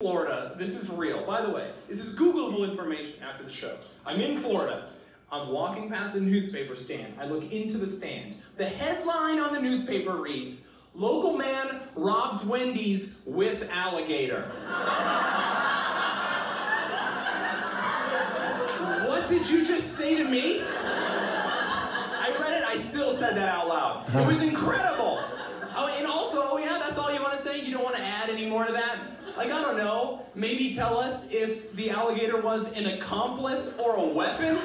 Florida. This is real. By the way, this is Googleable information after the show. I'm in Florida. I'm walking past a newspaper stand. I look into the stand. The headline on the newspaper reads, Local man robs Wendy's with alligator. what did you just say to me? I read it, I still said that out loud. It was incredible. Add any more to that? Like, I don't know, maybe tell us if the alligator was an accomplice or a weapon?